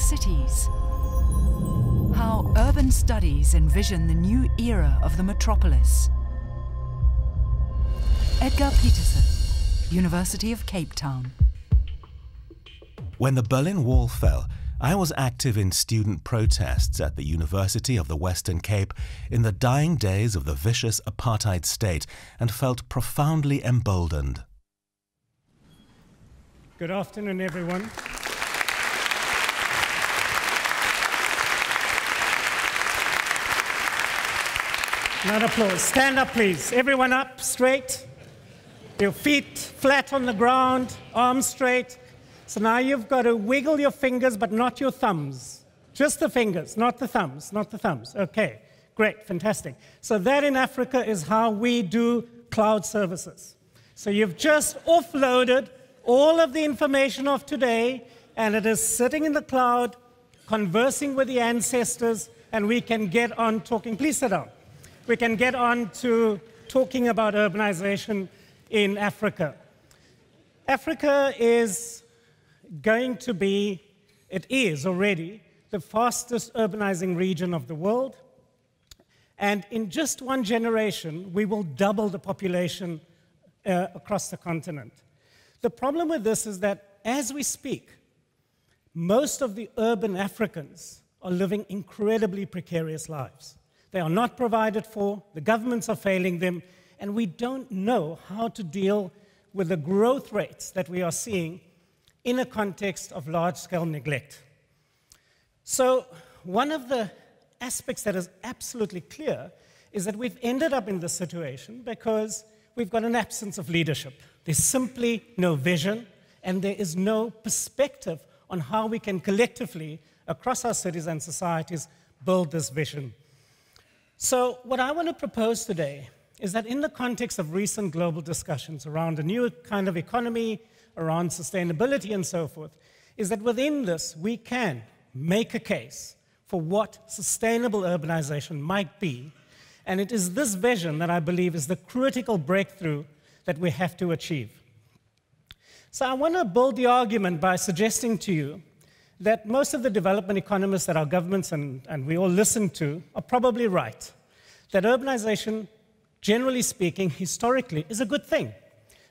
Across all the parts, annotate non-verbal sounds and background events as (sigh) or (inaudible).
cities. How urban studies envision the new era of the metropolis. Edgar Pieterse, University of Cape Town. When the Berlin Wall fell, I was active in student protests at the University of the Western Cape in the dying days of the vicious apartheid state and felt profoundly emboldened. Good afternoon, everyone. Not applause. Stand up, please. Everyone up, straight. Your feet flat on the ground, arms straight. So now you've got to wiggle your fingers, but not your thumbs. Just the fingers, not the thumbs, not the thumbs. Okay, great, fantastic. So that in Africa is how we do cloud services. So you've just offloaded all of the information of today, and it is sitting in the cloud, conversing with the ancestors, and we can get on talking. Please sit down we can get on to talking about urbanization in Africa. Africa is going to be, it is already, the fastest urbanizing region of the world. And in just one generation, we will double the population uh, across the continent. The problem with this is that as we speak, most of the urban Africans are living incredibly precarious lives. They are not provided for, the governments are failing them, and we don't know how to deal with the growth rates that we are seeing in a context of large scale neglect. So, one of the aspects that is absolutely clear is that we've ended up in this situation because we've got an absence of leadership. There's simply no vision, and there is no perspective on how we can collectively, across our cities and societies, build this vision. So, what I want to propose today is that in the context of recent global discussions around a new kind of economy, around sustainability and so forth, is that within this we can make a case for what sustainable urbanization might be. And it is this vision that I believe is the critical breakthrough that we have to achieve. So I want to build the argument by suggesting to you that most of the development economists that our governments and, and we all listen to are probably right. That urbanization, generally speaking, historically, is a good thing.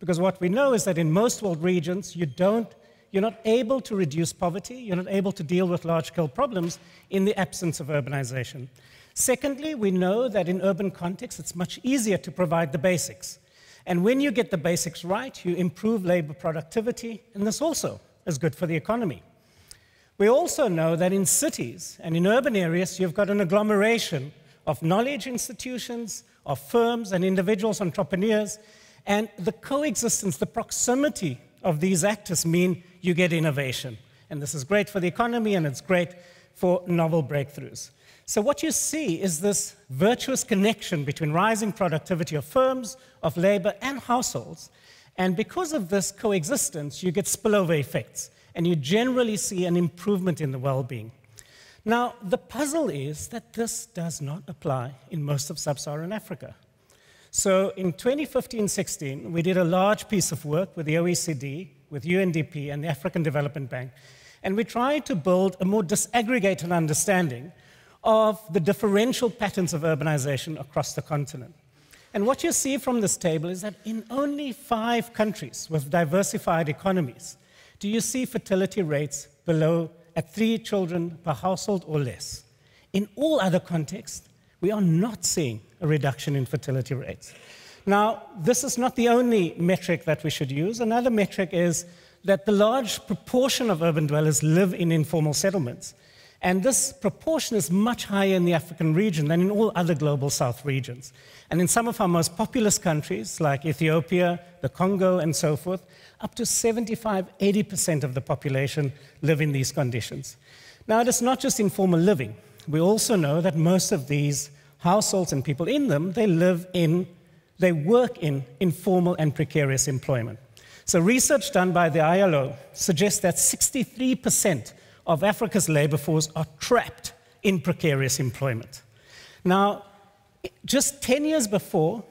Because what we know is that in most world regions, you don't, you're not able to reduce poverty, you're not able to deal with large scale problems in the absence of urbanization. Secondly, we know that in urban contexts, it's much easier to provide the basics. And when you get the basics right, you improve labor productivity, and this also is good for the economy. We also know that in cities and in urban areas, you've got an agglomeration of knowledge institutions, of firms and individuals, entrepreneurs, and the coexistence, the proximity of these actors mean you get innovation. And this is great for the economy and it's great for novel breakthroughs. So, what you see is this virtuous connection between rising productivity of firms, of labor, and households. And because of this coexistence, you get spillover effects and you generally see an improvement in the well being. Now, the puzzle is that this does not apply in most of sub Saharan Africa. So, in 2015 16, we did a large piece of work with the OECD, with UNDP, and the African Development Bank, and we tried to build a more disaggregated understanding of the differential patterns of urbanization across the continent. And what you see from this table is that in only five countries with diversified economies, do you see fertility rates below at three children per household or less? In all other contexts, we are not seeing a reduction in fertility rates. Now, this is not the only metric that we should use. Another metric is that the large proportion of urban dwellers live in informal settlements. And this proportion is much higher in the African region than in all other global south regions. And in some of our most populous countries, like Ethiopia, the Congo, and so forth, up to 75, 80% of the population live in these conditions. Now, it is not just informal living. We also know that most of these households and people in them, they live in, they work in informal and precarious employment. So, research done by the ILO suggests that 63% of Africa's labor force are trapped in precarious employment. Now, just 10 years before,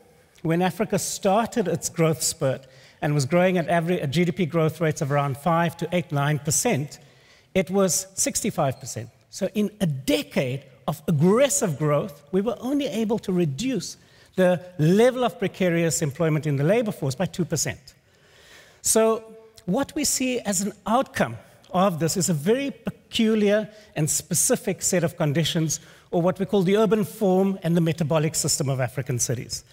when Africa started its growth spurt and was growing at average GDP growth rates of around 5 to 8, 9%, it was 65%. So, in a decade of aggressive growth, we were only able to reduce the level of precarious employment in the labor force by 2%. So, what we see as an outcome of this is a very peculiar and specific set of conditions, or what we call the urban form and the metabolic system of African cities.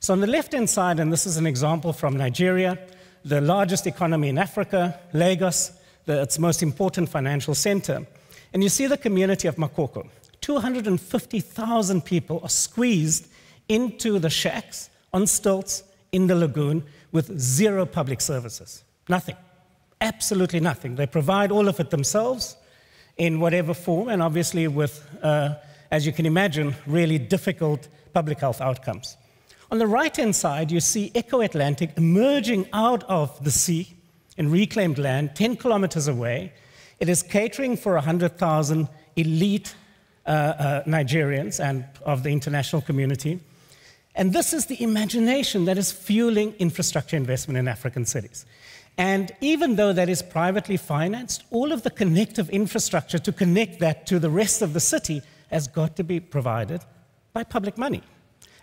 So, on the left hand side, and this is an example from Nigeria, the largest economy in Africa, Lagos, the, its most important financial center. And you see the community of Makoko. 250,000 people are squeezed into the shacks on stilts in the lagoon with zero public services. Nothing. Absolutely nothing. They provide all of it themselves in whatever form, and obviously with, uh, as you can imagine, really difficult public health outcomes. On the right hand side, you see Eko Atlantic emerging out of the sea in reclaimed land 10 kilometers away. It is catering for 100,000 elite uh, uh, Nigerians and of the international community. And this is the imagination that is fueling infrastructure investment in African cities. And even though that is privately financed, all of the connective infrastructure to connect that to the rest of the city has got to be provided by public money.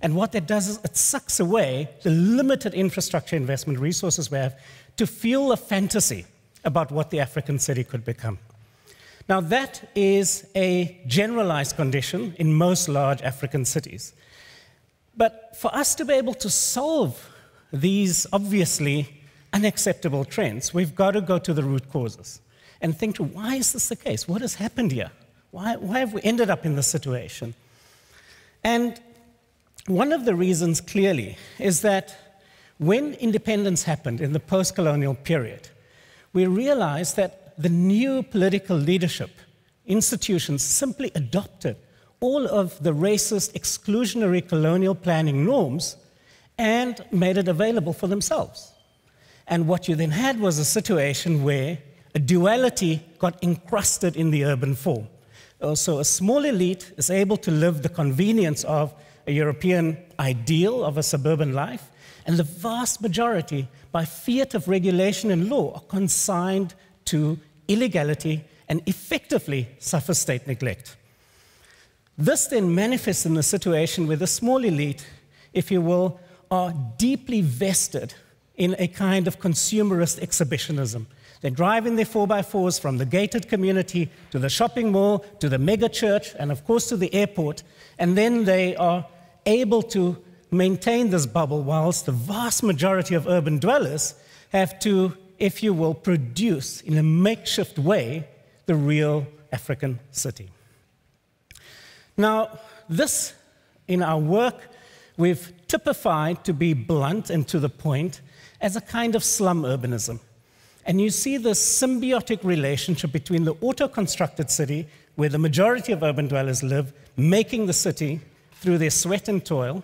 And what that does is it sucks away the limited infrastructure investment resources we have to fuel a fantasy about what the African city could become. Now, that is a generalized condition in most large African cities. But for us to be able to solve these obviously unacceptable trends, we've got to go to the root causes and think to why is this the case? What has happened here? Why, why have we ended up in this situation? And one of the reasons clearly is that when independence happened in the post colonial period, we realized that the new political leadership institutions simply adopted all of the racist, exclusionary colonial planning norms and made it available for themselves. And what you then had was a situation where a duality got encrusted in the urban form. So a small elite is able to live the convenience of a European ideal of a suburban life, and the vast majority, by fiat of regulation and law, are consigned to illegality and effectively suffer state neglect. This then manifests in a situation where the small elite, if you will, are deeply vested in a kind of consumerist exhibitionism. They drive in their 4x4s from the gated community to the shopping mall to the mega church and, of course, to the airport, and then they are able to maintain this bubble whilst the vast majority of urban dwellers have to, if you will, produce in a makeshift way the real African city. Now, this in our work, we've typified to be blunt and to the point as a kind of slum urbanism. And you see this symbiotic relationship between the auto constructed city, where the majority of urban dwellers live, making the city through their sweat and toil,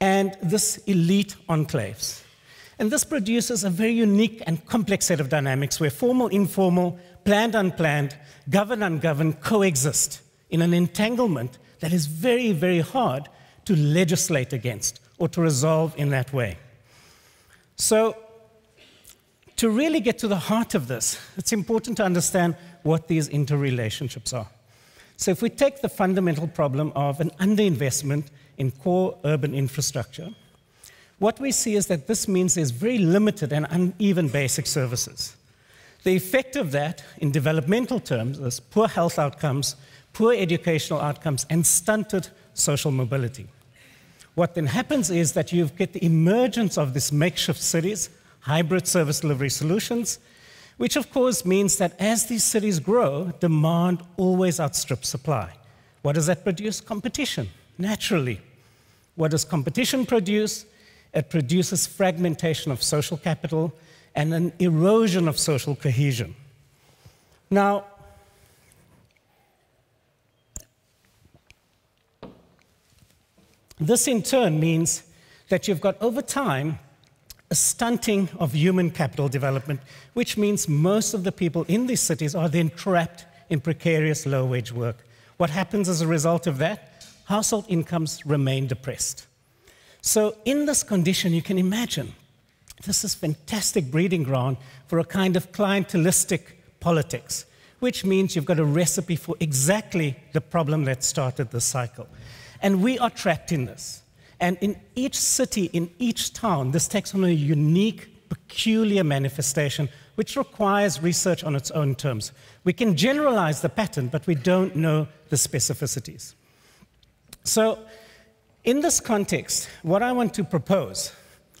and this elite enclaves. And this produces a very unique and complex set of dynamics where formal, informal, planned, unplanned, governed, ungoverned coexist in an entanglement that is very, very hard to legislate against or to resolve in that way. So, to really get to the heart of this, it's important to understand what these interrelationships are. So, if we take the fundamental problem of an underinvestment in core urban infrastructure, what we see is that this means there's very limited and uneven basic services. The effect of that, in developmental terms, is poor health outcomes, poor educational outcomes, and stunted social mobility. What then happens is that you get the emergence of these makeshift cities, hybrid service delivery solutions, which of course means that as these cities grow, demand always outstrips supply. What does that produce? Competition, naturally. What does competition produce? It produces fragmentation of social capital and an erosion of social cohesion. Now, This in turn means that you've got over time a stunting of human capital development, which means most of the people in these cities are then trapped in precarious low wage work. What happens as a result of that? Household incomes remain depressed. So, in this condition, you can imagine this is fantastic breeding ground for a kind of clientelistic politics, which means you've got a recipe for exactly the problem that started the cycle. And we are trapped in this. And in each city, in each town, this takes on a unique, peculiar manifestation which requires research on its own terms. We can generalize the pattern, but we don't know the specificities. So, in this context, what I want to propose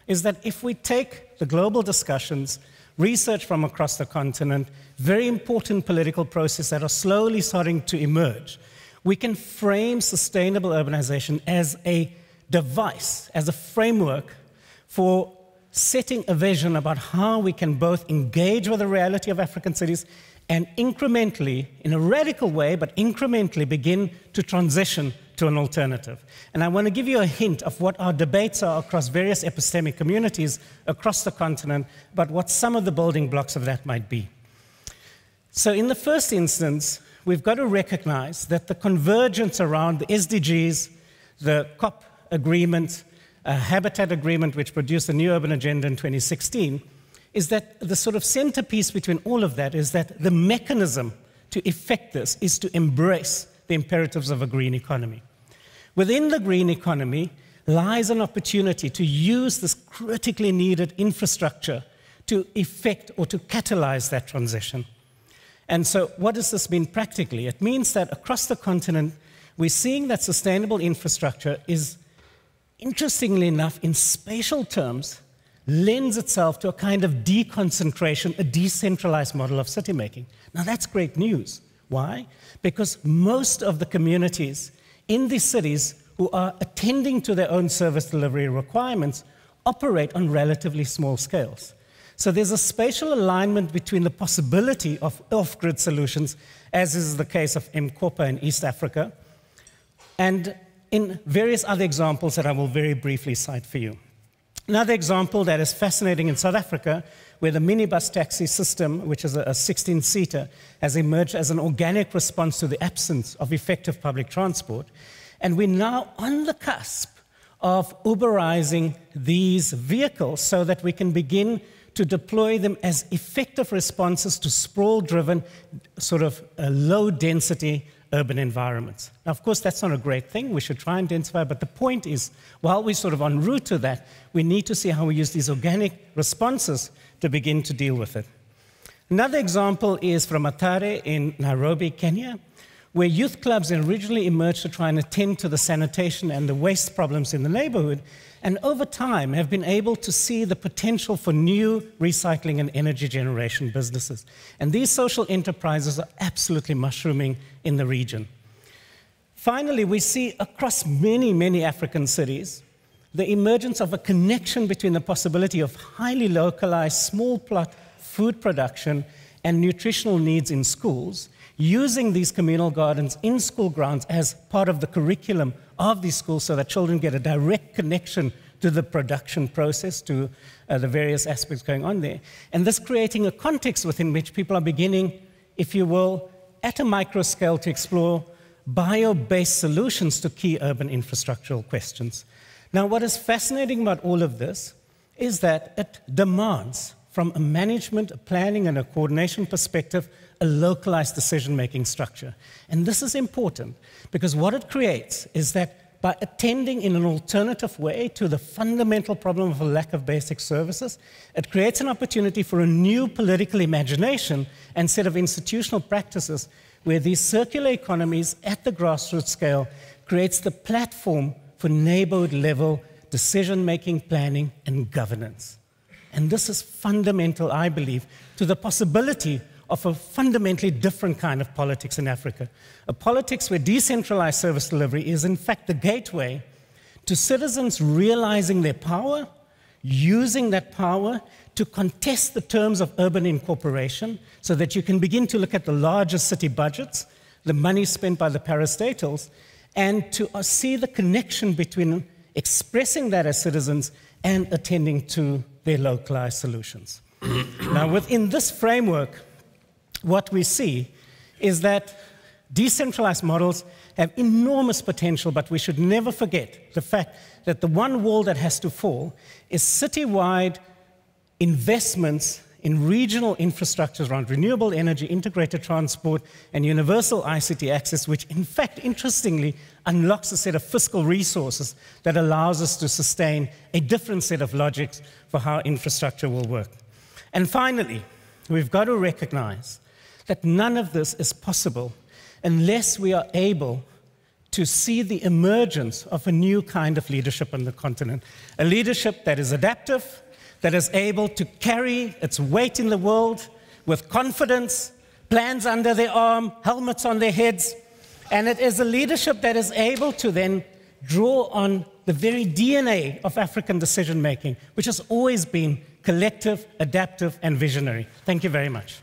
is that if we take the global discussions, research from across the continent, very important political processes that are slowly starting to emerge, we can frame sustainable urbanization as a device, as a framework for setting a vision about how we can both engage with the reality of African cities and incrementally, in a radical way, but incrementally begin to transition to an alternative. And I want to give you a hint of what our debates are across various epistemic communities across the continent, but what some of the building blocks of that might be. So, in the first instance, we've got to recognize that the convergence around the SDGs, the COP agreement, a habitat agreement which produced the new urban agenda in 2016, is that the sort of centerpiece between all of that is that the mechanism to effect this is to embrace the imperatives of a green economy. Within the green economy lies an opportunity to use this critically needed infrastructure to effect or to catalyze that transition. And so, what does this mean practically? It means that across the continent, we're seeing that sustainable infrastructure is interestingly enough, in spatial terms, lends itself to a kind of deconcentration, a decentralized model of city making. Now, that's great news. Why? Because most of the communities in these cities who are attending to their own service delivery requirements operate on relatively small scales. So there's a spatial alignment between the possibility of off grid solutions, as is the case of M-KOPA in East Africa, and in various other examples that I will very briefly cite for you. Another example that is fascinating in South Africa, where the minibus taxi system, which is a 16 seater, has emerged as an organic response to the absence of effective public transport. And we're now on the cusp of Uberizing these vehicles so that we can begin to deploy them as effective responses to sprawl driven, sort of uh, low density urban environments. Now, of course, that's not a great thing. We should try and densify, but the point is, while we're sort of en route to that, we need to see how we use these organic responses to begin to deal with it. Another example is from Mathare in Nairobi, Kenya, where youth clubs originally emerged to try and attend to the sanitation and the waste problems in the neighborhood, and over time have been able to see the potential for new recycling and energy generation businesses. And these social enterprises are absolutely mushrooming in the region. Finally, we see across many, many African cities the emergence of a connection between the possibility of highly localized small plot food production and nutritional needs in schools, using these communal gardens in school grounds as part of the curriculum of these schools so that children get a direct connection to the production process, to uh, the various aspects going on there. And this creating a context within which people are beginning, if you will, at a micro scale to explore bio based solutions to key urban infrastructural questions. Now, what is fascinating about all of this is that it demands, from a management, a planning, and a coordination perspective, a localized decision making structure. And this is important because what it creates is that by attending in an alternative way to the fundamental problem of a lack of basic services, it creates an opportunity for a new political imagination and set of institutional practices where these circular economies at the grassroots scale creates the platform for neighborhood level decision making, planning, and governance. And this is fundamental, I believe, to the possibility of a fundamentally different kind of politics in Africa. A politics where decentralized service delivery is, in fact, the gateway to citizens realizing their power, using that power to contest the terms of urban incorporation so that you can begin to look at the larger city budgets, the money spent by the parastatals, and to uh, see the connection between expressing that as citizens and attending to their localized solutions. (coughs) now, within this framework, what we see is that decentralized models have enormous potential, but we should never forget the fact that the one wall that has to fall is citywide investments in regional infrastructures around renewable energy, integrated transport, and universal ICT access, which in fact, interestingly, unlocks a set of fiscal resources that allows us to sustain a different set of logics for how infrastructure will work. And finally, we've got to recognize that none of this is possible unless we are able to see the emergence of a new kind of leadership on the continent. A leadership that is adaptive, that is able to carry its weight in the world with confidence, plans under their arm, helmets on their heads. And it is a leadership that is able to then draw on the very DNA of African decision making, which has always been collective, adaptive, and visionary. Thank you very much.